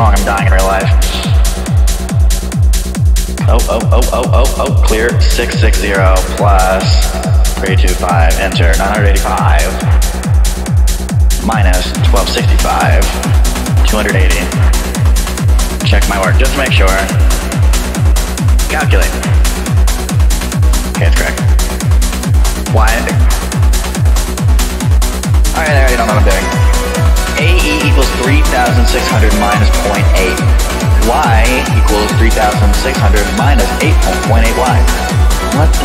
I'm dying in real life. Oh, oh, oh, oh, oh, oh, clear. 660 plus 325, enter, 985, minus 1265, 280. Check my work, just to make sure. Calculate. Equals 3,600 minus 0.8. Y equals 3,600 minus 8.8y. What the?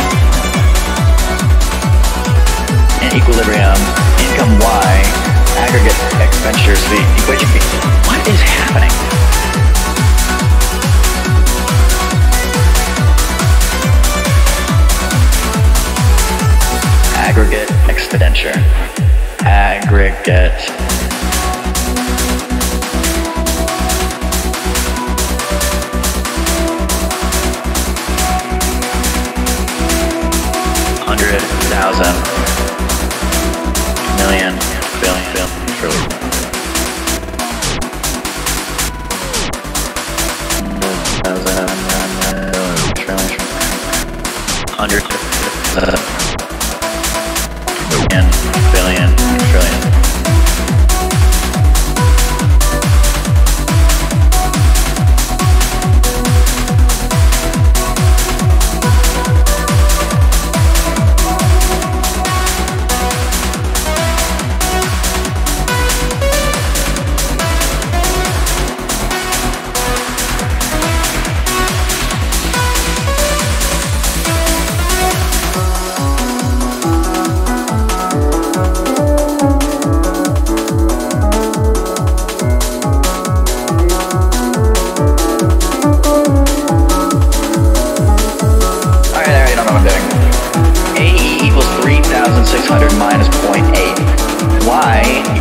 In equilibrium, income Y, aggregate expenditures V, equation B. What is happening? Aggregate expenditure. Aggregate million billion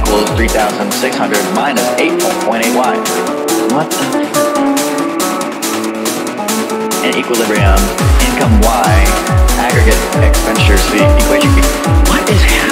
equals 3,600 minus 8.8y. What the? In equilibrium, income Y, aggregate expenditures V, equation B. What is happening?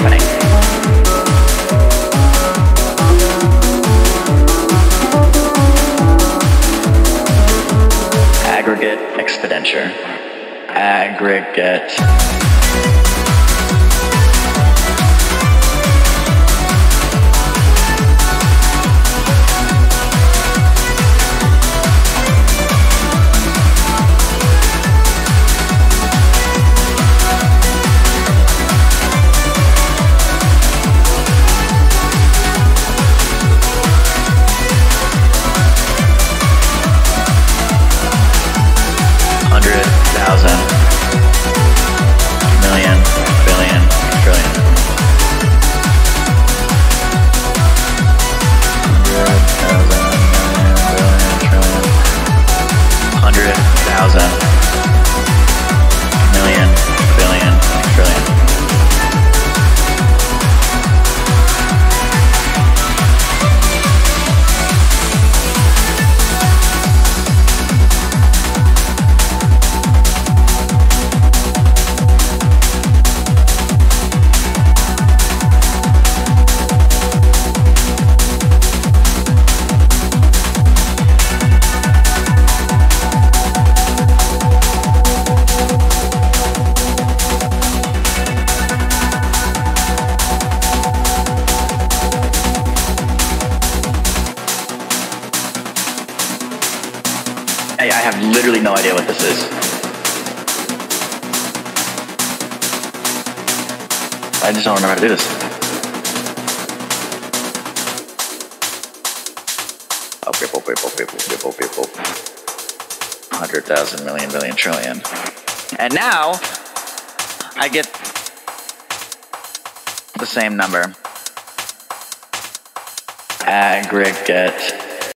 Literally no idea what this is. I just don't remember how to do this. Oh, people, people, people, people, people. Hundred thousand million billion trillion. And now I get the same number. Aggregate